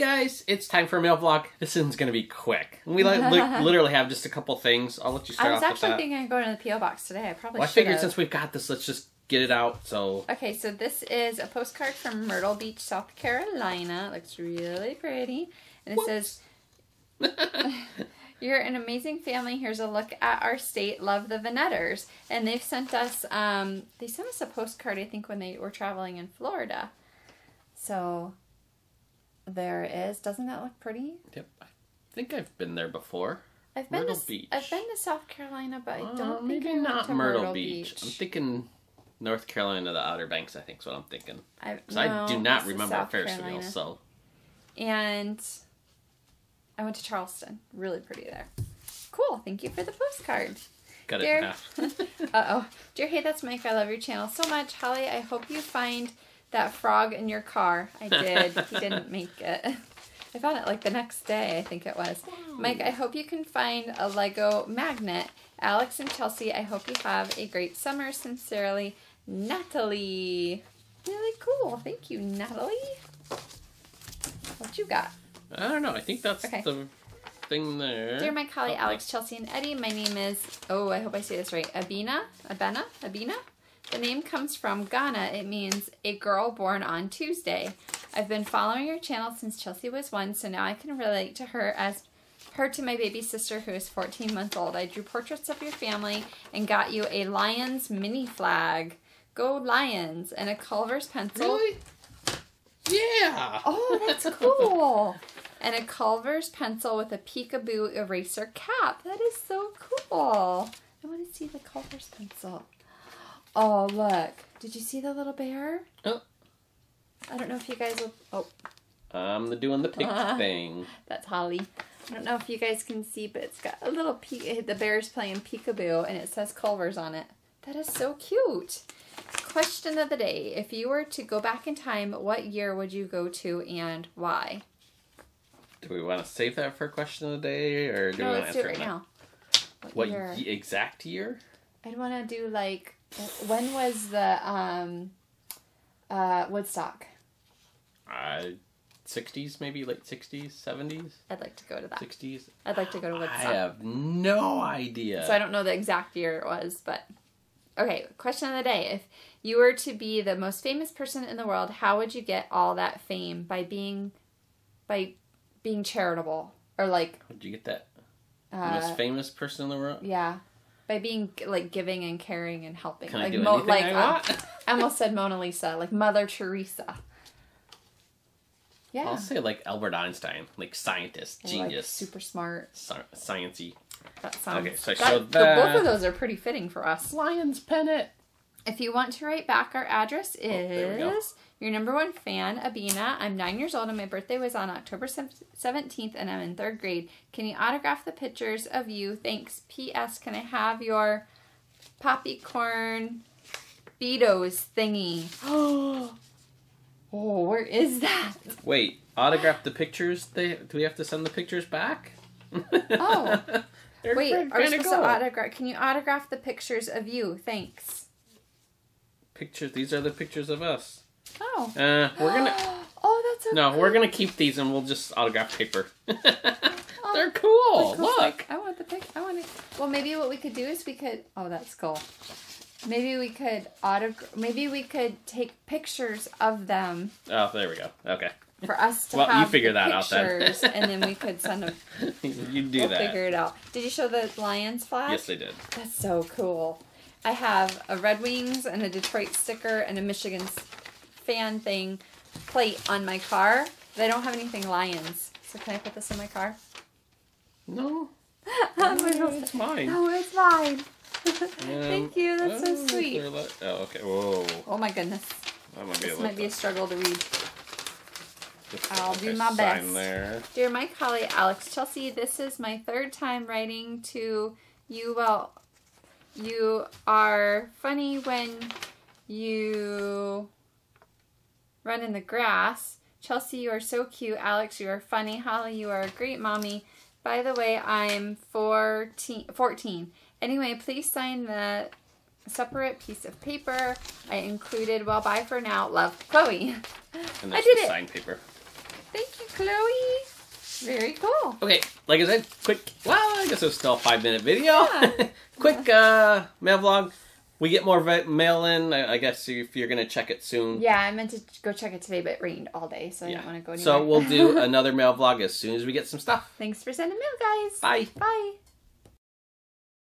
guys, it's time for a mail vlog. This one's gonna be quick. We li- li- literally have just a couple things. I'll let you start I was off actually with that. thinking of going to the PO box today. I probably well, I figured have. since we've got this, let's just get it out. So Okay, so this is a postcard from Myrtle Beach, South Carolina. It looks really pretty. And it says, You're an amazing family. Here's a look at our state. Love the Venetters. And they've sent us um they sent us a postcard I think when they were traveling in Florida. So there it is. Doesn't that look pretty? yep, I think I've been there before. I've been Myrtle to Beach. I've been to South Carolina, but I Uh, don't think maybe I not to Myrtle, Beach. I'm thinking North Carolina, the Outer Banks. I think is what I'm thinking. I, Because I do not remember Ferris Carolina. So And I went to Charleston. Really pretty there. Cool. Thank you for the postcard. got it Dear, half. uh oh. Dear Hey, that's Mike. I love your channel so much. Holly, I hope you find that frog in your car. I did. he didn't make it. I found it like the next day, I think it was. Mike, I hope you can find a Lego magnet. Alex and Chelsea, I hope you have a great summer. Sincerely, Natalie. Really cool. Thank you, Natalie. What you got? I don't know. I think that's Okay. the thing there. Dear Mike, Holly, Oh, Alex, Chelsea, and Eddie, my name is, oh, I hope I say this right, Abina? Abena? Abina? The name comes from Ghana. It means a girl born on Tuesday. I've been following your channel since Chelsea was one, so now I can relate to her as her to my baby sister who is 14 months old. I drew portraits of your family and got you a Lions mini flag. Go Lions! And a Culver's pencil. Really? Yeah. Oh, that's cool. and a Culver's pencil with a peekaboo eraser cap. That is so cool. I want to see the Culver's pencil. Oh, look. Did you see the little bear? Oh. I don't know if you guys will. Oh, I'm the doing the pig Uh. thing. that's Holly. I don't know if you guys can see, but it's got a little pe- the bear's playing peekaboo and it says Culver's on it. That is so cute. Question of the day. If you were to go back in time, what year would you go to and why? Do we want to save that for question of the day, or do no, we want to do it answer right it now. What, What year? exact year? I'd want to do like when was the um uh Woodstock? Uh, 60s, maybe late 60s, 70s, I'd like to go to that. 60s. I'd like to go to Woodstock. I have no idea. So I don't know the exact year it was, but okay. Question of the day: If you were to be the most famous person in the world, how would you get all that fame by being by being charitable or like Would you get that? uh, Most famous person in the world? yeah, by being like giving and caring and helping. Can like I do Mo- anything like I um, want? I almost said Mona Lisa, like Mother Teresa. Yeah. I'll say like Albert Einstein, like scientist, like, genius, super smart. sci- sciency. That sounds. Okay, so I that- showed the- Both of those are pretty fitting for us. Lion's Pennant. If you want to write back, our address Oh, there we go. is your number one fan, Abina. I'm nine years old and my birthday was on October 17th and I'm in third grade. Can you autograph the pictures of you? Thanks. P.S. Can I have your poppycorn Beatos thingy? Oh, where is that? Wait, autograph the pictures. They do we have to send the pictures back? Oh. Wait, are we supposed to autograph? Can you autograph the pictures of you? Thanks. Pictures? These are the pictures of us. Oh. Uh, we're gonna. Oh, that's so No, cool. we're gonna keep these and we'll just autograph paper. Oh, They're cool. Look. I want the pic. I want to. Well, maybe what we could do is we could. Oh, that's cool. Maybe we could autograph. Maybe we could take pictures of them Oh, there we go. Okay. for us to Well, you have figure the that out then. pictures, and then we could send them. you do we'll that. figure it out. Did you show the Lions flag? Yes, they did. That's so cool. I have a Red Wings and a Detroit sticker and a Michigan fan thing plate on my car. But I don't have anything Lions. So can I put this in my car? No, no, it's mine. No, it's mine. Um, Thank you. That's so oh, sweet. Oh, okay. Whoa. Oh my goodness. That might be This a might be a struggle to read. I'll do my sign best. There. Dear Mike, Holly, Alex, Chelsea, this is my third time writing to you. Well, you are funny when you run in the grass. Chelsea, you are so cute. Alex, you are funny. Holly, you are a great mommy. By the way, I'm 14. 14. Anyway, please sign the separate piece of paper I included. Well, bye for now. Love, Chloe. And I did the it. sign paper. Thank you, Chloe. Very cool. Okay, like I said, quick. Well, I guess it was still a five minute video. Yeah. quick uh, mail vlog. We get more mail in. I, I guess if you're gonna check it soon. Yeah, I meant to go check it today, but it rained all day, so I Yeah. didn't want to go anywhere. So we'll do another mail vlog as soon as we get some stuff. Thanks for sending mail, guys. Bye. Bye.